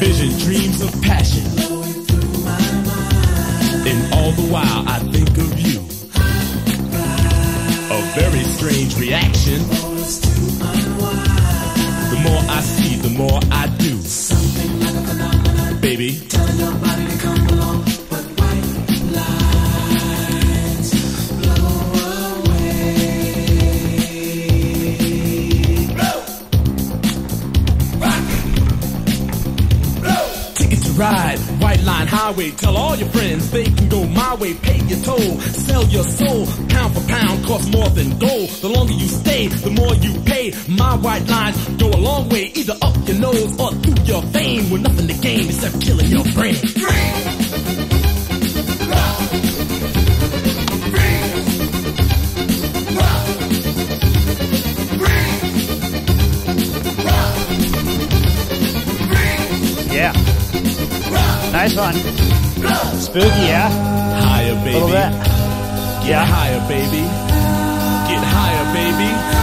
Vision dreams of passion. And all the while I think of you. A very strange reaction. The more I see, the more I do. Baby. Ticket to ride, white line highway. Tell all your friends they can go my way. Pay your toll, sell your soul. Pound for pound, cost more than gold. The longer you stay, the more you pay. My white lines go a long way, either up your nose or through your vein. With nothing to gain except killing your brain. Yeah. Nice one. Spooky, yeah? Higher, A little baby. bit. Get higher, baby. Get higher, baby.